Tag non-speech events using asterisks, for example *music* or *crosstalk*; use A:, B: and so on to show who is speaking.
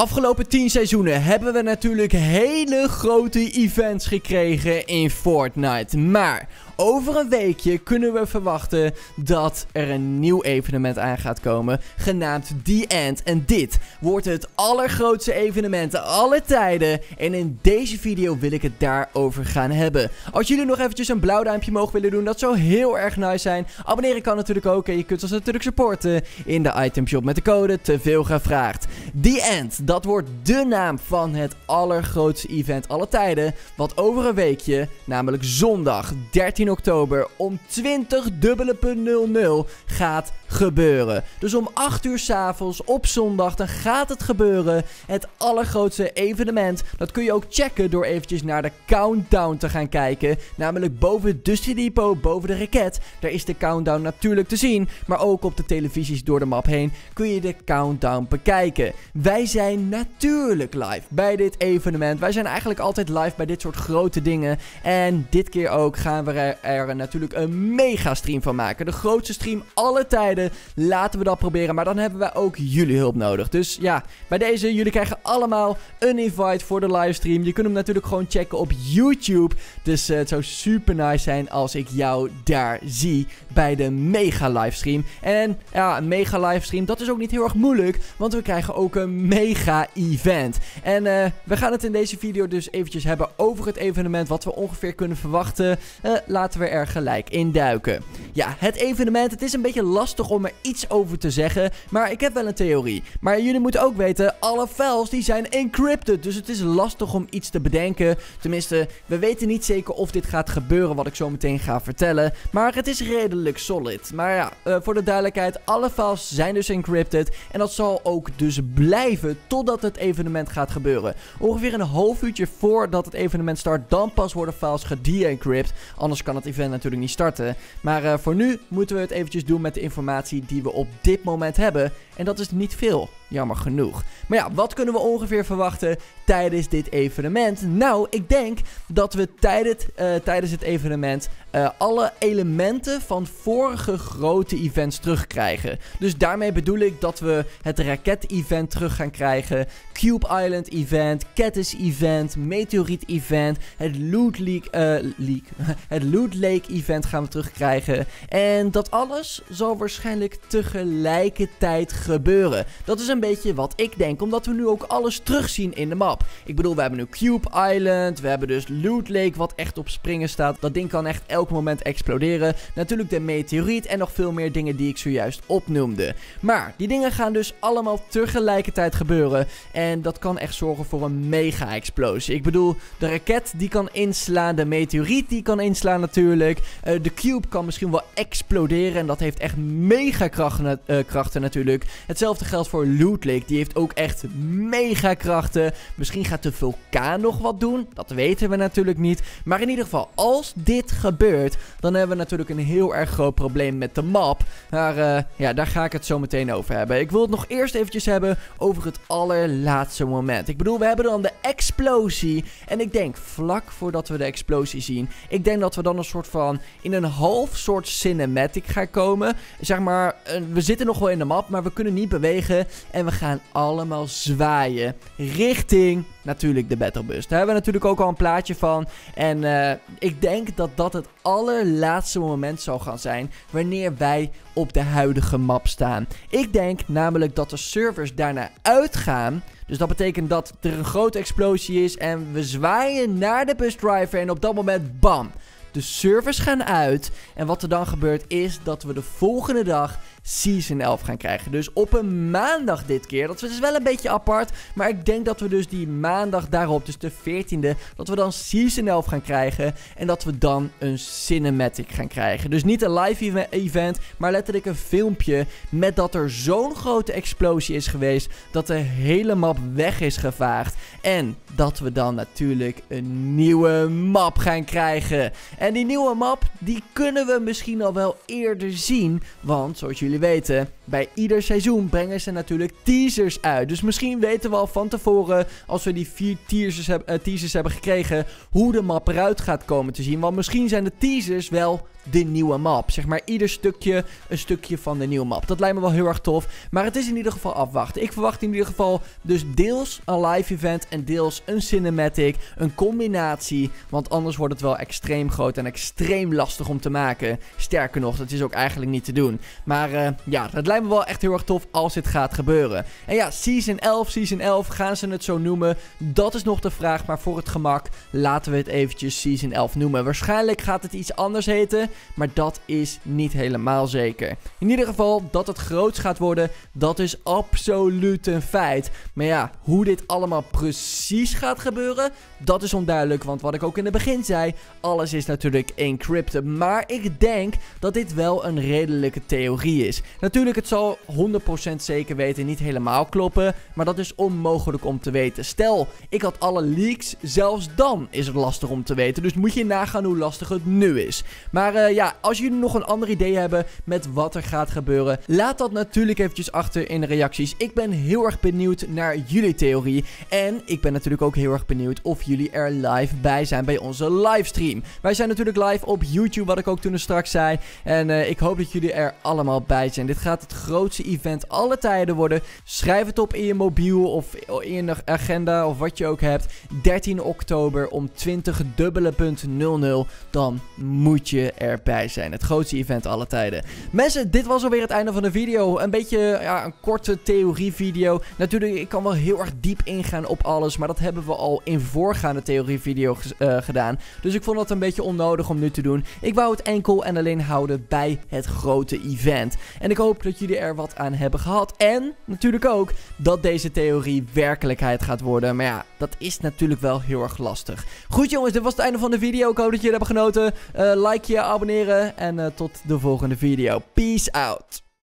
A: Afgelopen 10 seizoenen hebben we natuurlijk hele grote events gekregen in Fortnite. Maar over een weekje kunnen we verwachten dat er een nieuw evenement aan gaat komen, genaamd The End. En dit wordt het allergrootste evenement alle tijden. En in deze video wil ik het daarover gaan hebben. Als jullie nog eventjes een blauw duimpje mogen willen doen, dat zou heel erg nice zijn. Abonneren kan natuurlijk ook en je kunt ons natuurlijk supporten in de itemshop met de code te veel gevraagd. The End, dat wordt de naam van het allergrootste event alle tijden. Wat over een weekje, namelijk zondag 13 oktober om 20 gaat gebeuren. Dus om 8 uur s'avonds op zondag, dan gaat het gebeuren. Het allergrootste evenement. Dat kun je ook checken door eventjes naar de countdown te gaan kijken. Namelijk boven Dusty Depot, boven de raket. Daar is de countdown natuurlijk te zien. Maar ook op de televisies door de map heen kun je de countdown bekijken. Wij zijn natuurlijk live bij dit evenement. Wij zijn eigenlijk altijd live bij dit soort grote dingen. En dit keer ook gaan we er, er natuurlijk een mega stream van maken. De grootste stream alle tijden Laten we dat proberen. Maar dan hebben wij ook jullie hulp nodig. Dus ja, bij deze, jullie krijgen allemaal een invite voor de livestream. Je kunt hem natuurlijk gewoon checken op YouTube. Dus uh, het zou super nice zijn als ik jou daar zie bij de mega livestream. En ja, een mega livestream, dat is ook niet heel erg moeilijk. Want we krijgen ook een mega event. En uh, we gaan het in deze video dus eventjes hebben over het evenement. Wat we ongeveer kunnen verwachten. Uh, laten we er gelijk in duiken. Ja, het evenement, het is een beetje lastig om er iets over te zeggen. Maar ik heb wel een theorie. Maar jullie moeten ook weten, alle files die zijn encrypted. Dus het is lastig om iets te bedenken. Tenminste, we weten niet zeker of dit gaat gebeuren wat ik zo meteen ga vertellen. Maar het is redelijk solid. Maar ja, uh, voor de duidelijkheid, alle files zijn dus encrypted. En dat zal ook dus blijven totdat het evenement gaat gebeuren. Ongeveer een half uurtje voordat het evenement start, dan pas worden files gede-encrypt. Anders kan het event natuurlijk niet starten. Maar uh, voor nu moeten we het eventjes doen met de informatie die we op dit moment hebben. En dat is niet veel, jammer genoeg. Maar ja, wat kunnen we ongeveer verwachten tijdens dit evenement? Nou, ik denk dat we tijdens, uh, tijdens het evenement uh, alle elementen van vorige grote events terugkrijgen. Dus daarmee bedoel ik dat we het raket-event terug gaan krijgen, Cube Island event, Catus event, Meteoriet event, het Loot uh, Leak, *laughs* het Loot Lake event gaan we terugkrijgen. En dat alles zal waarschijnlijk tegelijkertijd gebeuren. Dat is een beetje wat ik denk, omdat we nu ook alles terugzien in de map. Ik bedoel, we hebben nu Cube Island, we hebben dus Loot Lake wat echt op springen staat. Dat ding kan echt elk moment exploderen. Natuurlijk de meteoriet en nog veel meer dingen die ik zojuist opnoemde. Maar die dingen gaan dus allemaal tegelijkertijd gebeuren. En dat kan echt zorgen voor een mega explosie. Ik bedoel, de raket die kan inslaan, de meteoriet die kan inslaan natuurlijk. Uh, de cube kan misschien wel exploderen en dat heeft echt mega krachten, krachten natuurlijk. Hetzelfde geldt voor Loot die heeft ook echt mega krachten. Misschien gaat de vulkaan nog wat doen, dat weten we natuurlijk niet. Maar in ieder geval, als dit gebeurt dan hebben we natuurlijk een heel erg groot probleem met de map. Maar uh, ja, daar ga ik het zo meteen over hebben. Ik wil het nog eerst eventjes hebben over het allerlaatste moment. Ik bedoel, we hebben dan de explosie. En ik denk, vlak voordat we de explosie zien, ik denk dat we dan een soort van in een half soort cinematic gaan komen. Zeg maar, uh, we zitten nog wel in de map, maar we kunnen niet bewegen. En we gaan allemaal zwaaien richting natuurlijk de Battlebus. Daar hebben we natuurlijk ook al een plaatje van. En uh, ik denk dat dat het allerlaatste moment zal gaan zijn wanneer wij op de huidige map staan. Ik denk namelijk dat de servers daarna uitgaan. Dus dat betekent dat er een grote explosie is en we zwaaien naar de busdriver en op dat moment bam. De servers gaan uit. En wat er dan gebeurt is dat we de volgende dag Season 11 gaan krijgen. Dus op een maandag dit keer. Dat is dus wel een beetje apart. Maar ik denk dat we dus die maandag daarop, dus de 14e, dat we dan Season 11 gaan krijgen. En dat we dan een cinematic gaan krijgen. Dus niet een live event, maar letterlijk een filmpje met dat er zo'n grote explosie is geweest. Dat de hele map weg is gevaagd. En dat we dan natuurlijk een nieuwe map gaan krijgen. En die nieuwe map, die kunnen we misschien al wel eerder zien. Want zoals jullie weten, bij ieder seizoen brengen ze natuurlijk teasers uit. Dus misschien weten we al van tevoren, als we die vier teasers, uh, teasers hebben gekregen, hoe de map eruit gaat komen te zien. Want misschien zijn de teasers wel de nieuwe map. Zeg maar ieder stukje een stukje van de nieuwe map. Dat lijkt me wel heel erg tof. Maar het is in ieder geval afwachten. Ik verwacht in ieder geval dus deels een live event en deels een cinematic. Een combinatie. Want anders wordt het wel extreem groot en extreem lastig om te maken. Sterker nog, dat is ook eigenlijk niet te doen. Maar uh, ja, dat lijkt me wel echt heel erg tof als dit gaat gebeuren. En ja, Season 11, Season 11, gaan ze het zo noemen? Dat is nog de vraag. Maar voor het gemak laten we het eventjes Season 11 noemen. Waarschijnlijk gaat het iets anders heten. Maar dat is niet helemaal zeker. In ieder geval, dat het groots gaat worden, dat is absoluut een feit. Maar ja, hoe dit allemaal precies gaat gebeuren, dat is onduidelijk. Want wat ik ook in het begin zei, alles is natuurlijk encrypted. Maar ik denk dat dit wel een redelijke theorie is. Natuurlijk, het zal 100% zeker weten niet helemaal kloppen. Maar dat is onmogelijk om te weten. Stel, ik had alle leaks, zelfs dan is het lastig om te weten. Dus moet je nagaan hoe lastig het nu is. Maar uh, ja, als jullie nog een ander idee hebben met wat er gaat gebeuren, laat dat natuurlijk eventjes achter in de reacties. Ik ben heel erg benieuwd naar jullie theorie. En ik ben natuurlijk ook heel erg benieuwd of jullie er live bij zijn bij onze livestream. Wij zijn natuurlijk live op YouTube, wat ik ook toen straks zei. En uh, ik hoop dat jullie er allemaal bij zijn. Dit gaat het grootste event alle tijden worden. Schrijf het op in je mobiel of in je agenda of wat je ook hebt. 13 oktober om 20 dubbele punt 00. Dan moet je er erbij zijn. Het grootste event alle tijden. Mensen, dit was alweer het einde van de video. Een beetje ja, een korte theorievideo. Natuurlijk, ik kan wel heel erg diep ingaan op alles. Maar dat hebben we al in voorgaande theorievideo uh, gedaan. Dus ik vond dat een beetje onnodig om nu te doen. Ik wou het enkel en alleen houden bij het grote event. En ik hoop dat jullie er wat aan hebben gehad. En natuurlijk ook dat deze theorie werkelijkheid gaat worden. Maar ja, dat is natuurlijk wel heel erg lastig. Goed jongens, dit was het einde van de video. Ik hoop dat jullie hebben genoten. Uh, like je, abonneren en uh, tot de volgende video. Peace out.